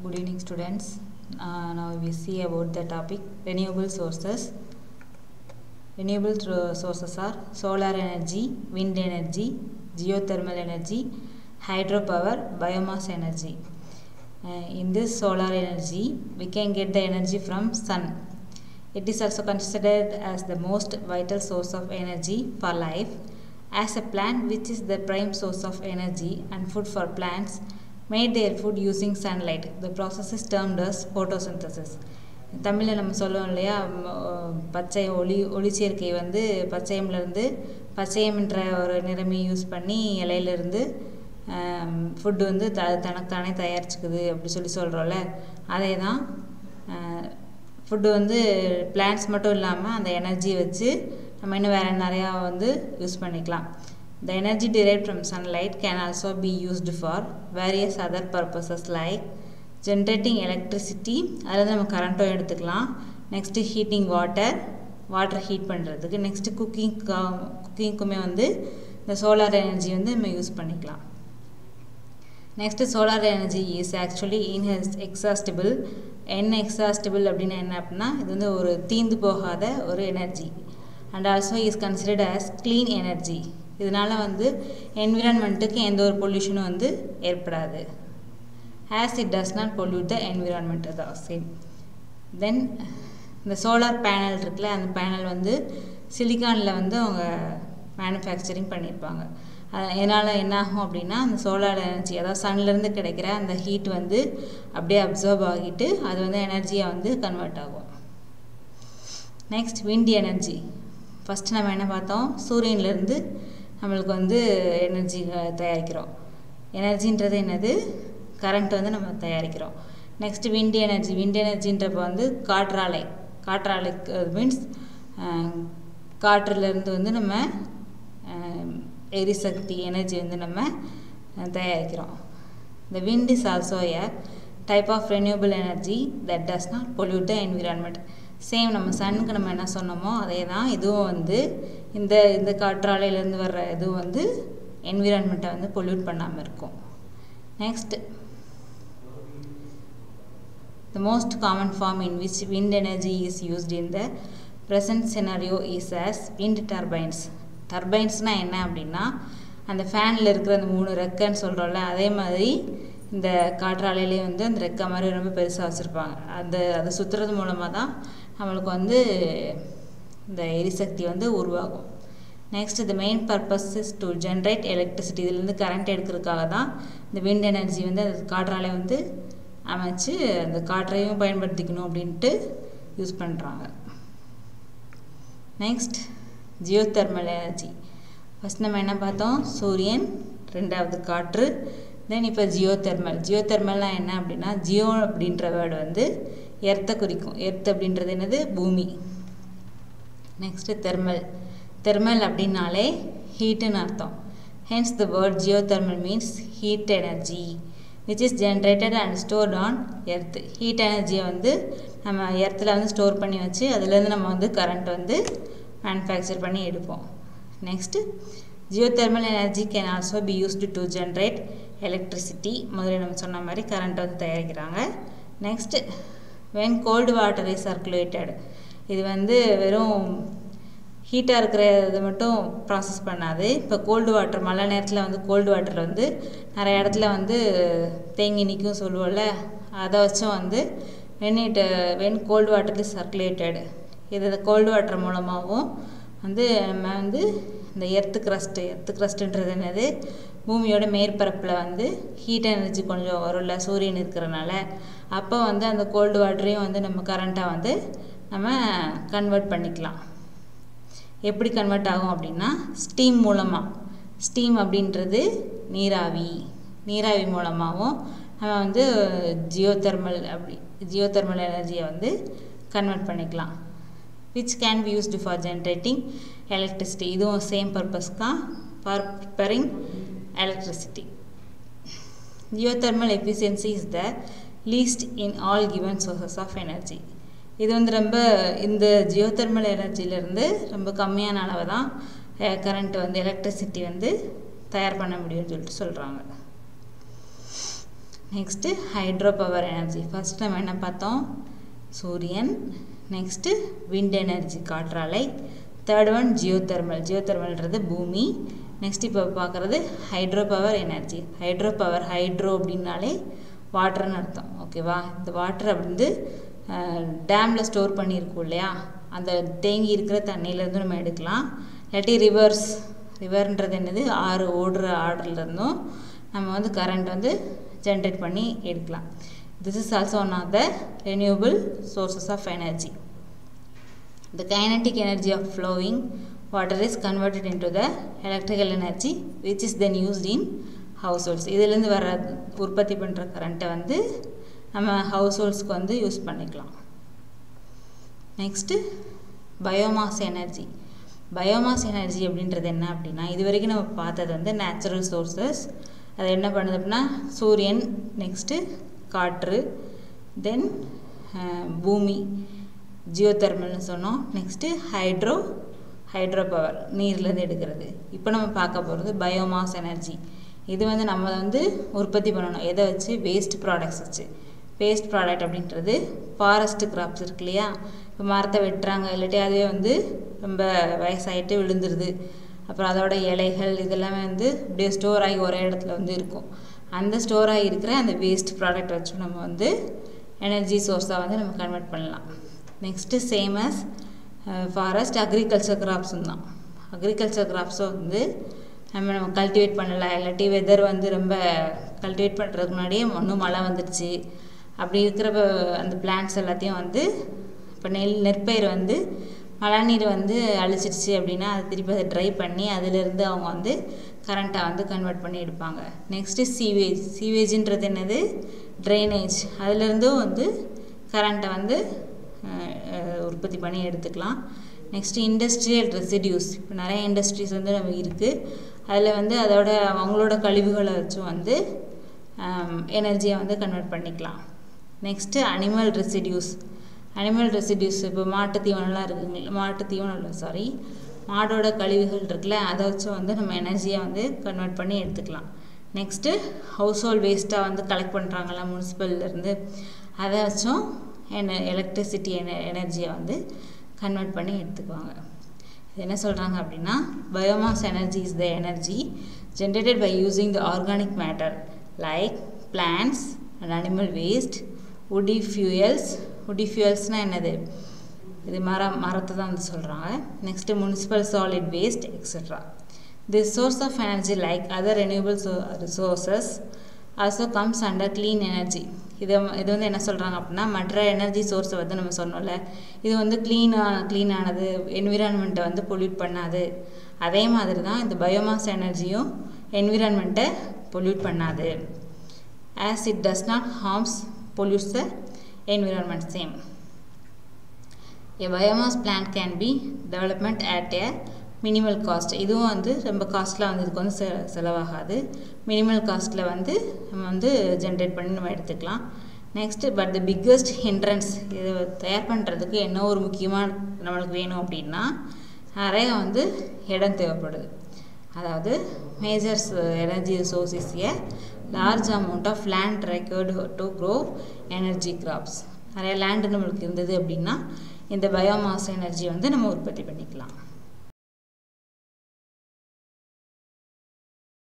Good evening, students. Uh, now we see about the topic renewable sources. Renewable sources are solar energy, wind energy, geothermal energy, hydropower, biomass energy. Uh, in this solar energy, we can get the energy from sun. It is also considered as the most vital source of energy for life. As a plant which is the prime source of energy and food for plants, made their food using sunlight the process is termed as photosynthesis. தமிழில் நம்ம சொல்லுவோம் இல்லையா? பச்சை ஒளி ஒளிச்சேர்க்கை வந்து பச்சையம்லேருந்து பச்சையம்ன்ற ஒரு நிறமையை use பண்ணி இலையிலேருந்து ஃபுட்டு வந்து த தனக்குத்தானே தயாரிச்சுக்குது அப்படி சொல்லி சொல்கிறோம்ல அதே தான் ஃபுட்டு வந்து பிளான்ஸ் மட்டும் இல்லாமல் அந்த எனர்ஜியை வச்சு நம்ம இன்னும் வேறு நிறையா வந்து யூஸ் பண்ணிக்கலாம். The energy derived from sunlight can also be used for various other purposes like generating electricity அதில் நம்ம கரண்ட்டும் எடுத்துக்கலாம். Next heating water water heat பண்ணுறதுக்கு நெக்ஸ்ட்டு குக்கிங் குக்கிங்க்குமே வந்து இந்த சோலார் எனர்ஜி வந்து நம்ம யூஸ் பண்ணிக்கலாம். Next solar energy is actually inexhaustible என்ன எக்ஸாஸ்டிபிள் அப்படின்னா என்ன அப்படின்னா இது வந்து ஒரு தீந்து போகாத ஒரு energy and also is considered as clean energy இதனால் வந்து என்விரான்மெண்ட்டுக்கு எந்த ஒரு பொல்யூஷனும் வந்து ஏற்படாது. As it does not pollute the environment தான் சேம் தென் இந்த சோலார் பேனல் இருக்குல்ல அந்த பேனல் வந்து சிலிக்கானில் வந்து அவங்க மேனுஃபேக்சரிங் பண்ணியிருப்பாங்க அது இதனால் என்னாகும் அப்படின்னா அந்த சோலார் எனர்ஜி அதாவது சன்லேருந்து கிடைக்கிற அந்த ஹீட் வந்து அப்படியே அப்சர்வ் ஆகிட்டு அது வந்து எனர்ஜியாக வந்து கன்வெர்ட் ஆகும். நெக்ஸ்ட் விண்ட் எனர்ஜி ஃபஸ்ட்டு நம்ம என்ன பார்த்தோம்? சூரியன்லேருந்து நம்மளுக்கு வந்து எனர்ஜி தயாரிக்கிறோம். எனர்ஜின்றது என்னது? கரண்ட் வந்து நம்ம தயாரிக்கிறோம். நெக்ஸ்ட்டு விண்ட் எனர்ஜி விண்ட் எனர்ஜின்றப்ப வந்து காற்றாலை. காற்றாலை மீன்ஸ் காற்றுலேருந்து வந்து நம்ம எரிசக்தி எனர்ஜி வந்து நம்ம தயாரிக்கிறோம். இந்த wind is also a type of renewable energy that does not pollute the environment same நம்ம சன்னுக்கு நம்ம என்ன சொன்னோமோ அதே தான் இதுவும் வந்து இந்த இந்த காற்றாலையிலேருந்து வர்ற இதுவும் வந்து என்விரான்மெண்ட்டை வந்து பொல்யூட் பண்ணாமல் இருக்கும். Next The most common form in which wind energy is used in the present scenario is as wind turbines. டர்பைன்ஸ்னால் என்ன அப்படின்னா அந்த ஃபேனில் இருக்கிற அந்த மூணு ரெக்கைன்னு சொல்கிறோம்ல அதே மாதிரி இந்த காற்றாலையிலே வந்து அந்த ரெக்கை மாதிரி ரொம்ப பெருசாக வச்சுருப்பாங்க. அந்த அது சுற்றுறது மூலமாக தான் நம்மளுக்கு வந்து இந்த எரிசக்தி வந்து உருவாகும். Next the main purpose is to generate electricity இதுலேருந்து கரண்ட் எடுக்கிறதுக்காக தான் இந்த விண்ட் எனர்ஜி வந்து அந்த காற்றாலே வந்து அமைச்சு அந்த காற்றையும் பயன்படுத்திக்கணும் அப்படின்ட்டு யூஸ் பண்ணுறாங்க நெக்ஸ்ட் ஜியோதெர்மல் எனர்ஜி ஃபஸ்ட் நம்ம என்ன பார்த்தோம்? சூரியன் ரெண்டாவது காற்று தென் இப்போ ஜியோ தெர்மல் ஜியோ தெர்மல்னால் என்ன அப்படின்னா ஜியோ அப்படின்ற வேர்டு வந்து எர்த்தை குறிக்கும். எர்த் அப்படின்றது என்னது? பூமி. நெக்ஸ்ட்டு தெர்மல் தெர்மல் அப்படின்னாலே ஹீட்டுன்னு அர்த்தம். Hence the word geothermal means heat energy which is generated and stored on earth heat எனர்ஜியை வந்து நம்ம எர்த்தில் வந்து ஸ்டோர் பண்ணி வச்சு அதுலேருந்து நம்ம வந்து கரண்ட் வந்து மேனுஃபேக்சர் பண்ணி எடுப்போம். Next geothermal energy can also be used to generate electricity முதல்ல நம்ம சொன்ன மாதிரி கரண்ட் வந்து தயாரிக்கிறாங்க. Next when cold water is circulated இது வந்து வெறும் ஹீட்டாக இருக்கிற இது மட்டும் ப்ராசஸ் பண்ணாது. இப்போ கோல்டு வாட்டர் மழை நேரத்தில் வந்து கோல்டு வாட்டர் வந்து நிறைய இடத்துல வந்து தேங்கி நிற்கும் சொல்லுவோம்ல அதை வச்சும் வந்து when it when cold water is circulated இது கோல்டு வாட்டர் மூலமாகவும் வந்து நம்ம வந்து இந்த எர்த்து கிரஸ்ட்டு எர்த்து கிரஸ்ட்டுன்றது என்னது? பூமியோட மேற்பரப்பில் வந்து ஹீட் எனர்ஜி கொஞ்சம் வரும்ல சூரியன் இருக்கிறனால. அப்போ வந்து அந்த கோல்டு வாட்டரையும் வந்து நம்ம கரண்ட்டாக வந்து நம்ம கன்வெர்ட் பண்ணிக்கலாம். எப்படி கன்வெர்ட் ஆகும் அப்படின்னா ஸ்டீம் மூலமாக ஸ்டீம் அப்படின்றது நீராவி. நீராவி மூலமாகவும் நம்ம வந்து ஜியோதெர்மல் அப்படி ஜியோதெர்மல் எனர்ஜியை வந்து கன்வெர்ட் பண்ணிக்கலாம். Which can be used for generating electricity இதுவும் சேம் பர்பஸ் தான் for preparing electricity geothermal efficiency is the least in all given sources of energy இது வந்து ரொம்ப இந்த ஜியோதெர்மல் எனர்ஜிலேருந்து ரொம்ப கம்மியான அளவு தான் கரண்ட் வந்து எலக்ட்ரிசிட்டி வந்து தயார் பண்ண முடியும்னு சொல்லிட்டு சொல்கிறாங்க next hydro power energy first நம்ம என்ன பார்த்தோம்? சூரியன். நெக்ஸ்ட்டு விண்ட் எனர்ஜி காற்றாலை. தேர்ட் ஒன் ஜியோ தெர்மல் ஜியோ தெர்மல்ன்றது பூமி. நெக்ஸ்ட் இப்போ பார்க்குறது hydro power energy hydro power hydro அப்படின்னாலே வாட்டர்னு அர்த்தம். ஓகேவா இந்த வாட்டர் வந்து டேமில் ஸ்டோர் பண்ணியிருக்கோம் இல்லையா? அந்த தேங்கி இருக்கிற தண்ணியிலேருந்து நம்ம எடுக்கலாம். இல்லாட்டி ரிவர்ஸ் ரிவர்ன்றது என்னது? ஆறு ஓடுற ஆர்டர்லேருந்தும் நம்ம வந்து கரண்ட் வந்து ஜென்ரேட் பண்ணி எடுக்கலாம். This is also one of the renewable sources of energy The kinetic energy of flowing water is converted into the electrical energy which is then used in households. இதுலேருந்து வர உற்பத்தி பண்ணுற கரண்ட்டை வந்து நம்ம ஹவுஸ் ஹோல்ட்ஸ்க்கு வந்து யூஸ் பண்ணிக்கலாம். Next biomass energy biomass energy அப்படின்றது என்ன அப்படின்னா இது வரைக்கும் நம்ம பார்த்தது வந்து நேச்சுரல் சோர்சஸ் அது என்ன பண்ணுது அப்படின்னா சூரியன் நெக்ஸ்ட்டு காற்று தென் பூமி ஜியோ தெர்மல்னு சொன்னோம். நெக்ஸ்ட்டு ஹைட்ரோ ஹைட்ரோ பவர் நீர்லேருந்து எடுக்கிறது. இப்போ நம்ம பார்க்க போகிறது பயோமாஸ் எனர்ஜி இது வந்து நம்ம வந்து உற்பத்தி பண்ணணும். எதை வச்சு? வேஸ்ட் ப்ராடக்ட்ஸ் வச்சு. வேஸ்ட் ப்ராடக்ட் அப்படின்றது ஃபாரஸ்ட் கிராப்ஸ் இருக்கு இல்லையா? இப்போ மரத்தை வெட்டுறாங்க இல்லாட்டி அதுவே வந்து ரொம்ப வயசாகிட்டு விழுந்துருது. அப்புறம் அதோட இலைகள் இதெல்லாமே வந்து அப்படியே ஸ்டோர் ஆகி ஒரே இடத்துல வந்து இருக்கும். அந்த ஸ்டோர் ஆகி இருக்கிற அந்த வேஸ்ட் ப்ராடக்ட் வச்சு நம்ம வந்து எனர்ஜி சோர்ஸாக வந்து நம்ம கன்வெர்ட் பண்ணலாம். Next same as forest agriculture கிராப்ஸும் தான். அக்ரிகல்ச்சர் கிராப்ஸும் வந்து நம்ம நம்ம கல்டிவேட் பண்ணலை இல்லாட்டி வெதர் வந்து ரொம்ப கல்டிவேட் பண்ணுறதுக்கு முன்னாடியே ஒன்றும் மழை வந்துடுச்சு. அப்படி இருக்கிறப்ப அந்த பிளான்ட்ஸ் எல்லாத்தையும் வந்து இப்போ நெல் நெற்பயிர் வந்து மழை நீர் வந்து அழிச்சிடுச்சு அப்படின்னா அதை திருப்பி அதை ட்ரை பண்ணி அதிலிருந்து அவங்க வந்து கரண்ட்டை வந்து கன்வெர்ட் பண்ணி எடுப்பாங்க. நெக்ஸ்ட்டு சீவேஜ் சீவேஜின்றது என்னது? ட்ரைனேஜ் அதுலேருந்தும் வந்து கரண்ட்டை வந்து உற்பத்தி பண்ணி எடுத்துக்கலாம். நெக்ஸ்ட்டு இண்டஸ்ட்ரியல் ரெசிடியூஸ் இப்போ நிறைய இண்டஸ்ட்ரீஸ் வந்து நம்ம இருக்குது அதில் வந்து அதோட அவங்களோட கழிவுகளை வச்சும் வந்து எனர்ஜியை வந்து கன்வெர்ட் பண்ணிக்கலாம். Next animal residues animal residues இப்போ மாட்டு தீவனம்லாம் இருக்குங்க மாட்டு தீவனம் இல்லை சாரி மாடோட கழிவுகள் இருக்குல்ல அதை வச்சு வந்து நம்ம எனர்ஜியை வந்து கன்வெர்ட் பண்ணி எடுத்துக்கலாம். நெக்ஸ்ட்டு ஹவுஸ் ஹோல்ட் வேஸ்ட்டாக வந்து கலெக்ட் பண்ணுறாங்களா முனிசிபல்லேருந்து அதை வச்சும் என எலக்ட்ரிசிட்டி என எனர்ஜியை வந்து கன்வெர்ட் பண்ணி எடுத்துக்குவாங்க. இது என்ன சொல்கிறாங்க அப்படின்னா biomass energy is the energy generated by using the organic matter like plants and animal waste woody fuels woody ஃபியூயல்ஸ்னால் என்னது? இது மரம் மரத்தை தான் வந்து சொல்கிறாங்க next municipal solid waste etcetera the source of energy like other renewable resources also comes under clean energy இதை இது வந்து என்ன சொல்கிறாங்க அப்படின்னா மற்ற எனர்ஜி சோர்ஸை வந்து நம்ம சொன்னோம்ல இது வந்து க்ளீனாக க்ளீனானது என்விரான்மெண்ட்டை வந்து பொல்யூட் பண்ணாது. அதே மாதிரி தான் இந்த பயோமாஸ் எனர்ஜியும் என்விரான்மெண்ட்டை பொல்யூட் பண்ணாது. As it does not harms pollutes the environment same A biomass plant can be development at a minimal cost இதுவும் வந்து ரொம்ப காஸ்ட்டில் வந்து இதுக்கு வந்து செ செலவாகாது. மினிமல் காஸ்ட்டில் வந்து நம்ம வந்து ஜென்ரேட் பண்ணி நம்ம எடுத்துக்கலாம். Next but the biggest hindrance இது தயார் பண்ணுறதுக்கு என்ன ஒரு முக்கியமாக நம்மளுக்கு வேணும் அப்படின்னா நிறையா வந்து இடம் தேவைப்படுது. அதாவது majors energy source a large amount of land required to grow energy crops நிறைய லேண்டு நம்மளுக்கு இருந்தது அப்படின்னா இந்த பயோமாஸ் எனர்ஜி வந்து நம்ம உற்பத்தி பண்ணிக்கலாம்.